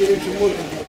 Где очень можно